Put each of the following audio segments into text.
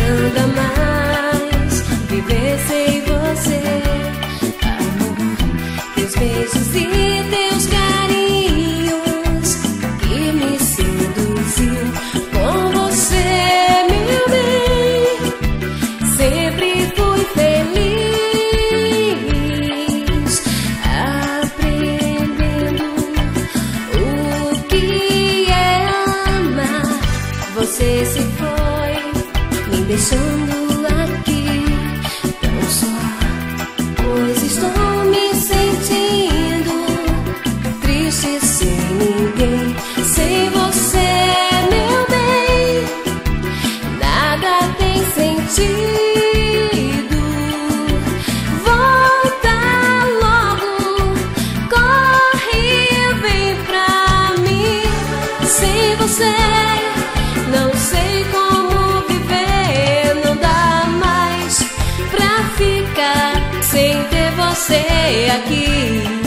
anda mais viver sem você. Amor, teus beijos e teus carinhos que me seduziu com você, meu bem. Sempre fui feliz aprendendo o que é amar. Você se foi me deixando aqui tão só, pois estou me sentindo triste sem ninguém, sem você, é meu bem. Nada tem sentido. Volta logo, corre vem pra mim, sem você. É ficar sem ter você aqui.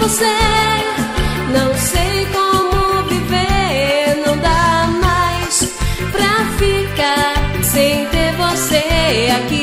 você. Não sei como viver, não dá mais pra ficar sem ter você aqui.